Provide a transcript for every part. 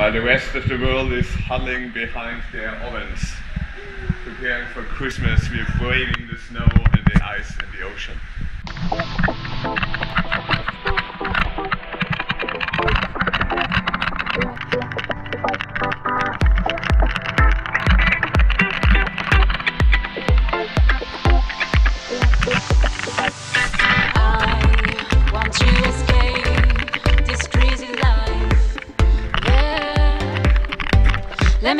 while the rest of the world is huddling behind their ovens, preparing for Christmas, we're braving the snow and the ice and the ocean.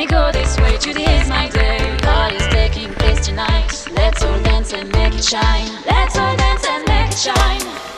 Me go this way, today is my day. God is taking place tonight. Let's all dance and make it shine. Let's all dance and make it shine.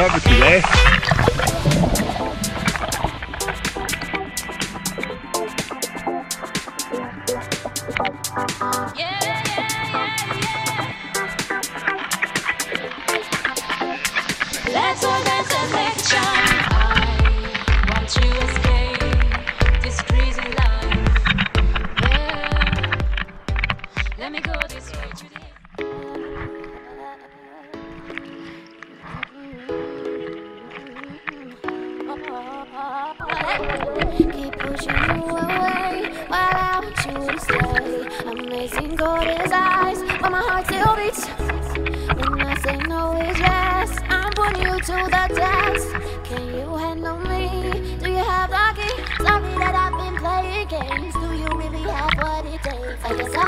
chove o. You away while I want you to. Amazing gorgeous eyes, but my heart still beats. When I say no. I'm putting you to the test. Can you handle me? Do you have the key? Sorry that I've been playing games. Do you really have what it takes? I guess